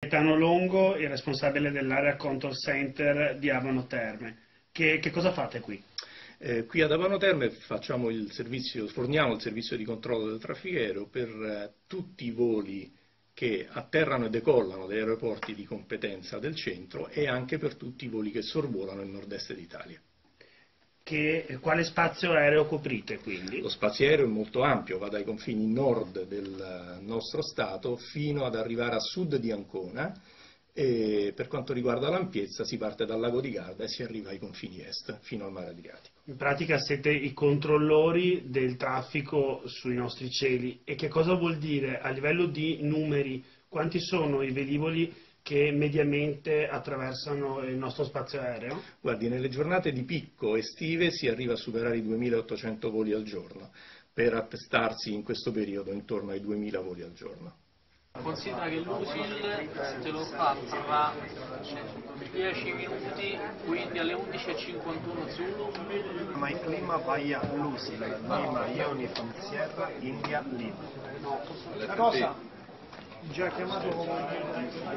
Gaetano Longo, il responsabile dell'area control center di Avano Terme. Che, che cosa fate qui? Eh, qui ad Avano Terme il servizio, forniamo il servizio di controllo del traffico per eh, tutti i voli che atterrano e decollano dai aeroporti di competenza del centro e anche per tutti i voli che sorvolano il nord-est d'Italia. Che, quale spazio aereo coprite quindi? Lo spazio aereo è molto ampio, va dai confini nord del nostro Stato fino ad arrivare a sud di Ancona e per quanto riguarda l'ampiezza si parte dal lago di Garda e si arriva ai confini est, fino al mare Adriatico. In pratica siete i controllori del traffico sui nostri cieli e che cosa vuol dire a livello di numeri? Quanti sono i velivoli che mediamente attraversano il nostro spazio aereo? Guardi, nelle giornate di picco estive si arriva a superare i 2800 voli al giorno, per attestarsi in questo periodo intorno ai 2000 voli al giorno. Considera che l'USIL te lo fa tra 10 minuti, quindi alle 11.51 Zulu. Ma il clima via l'USIL, Lima, Uniform, Sierra, India, Lima. Cosa? Già chiamato come...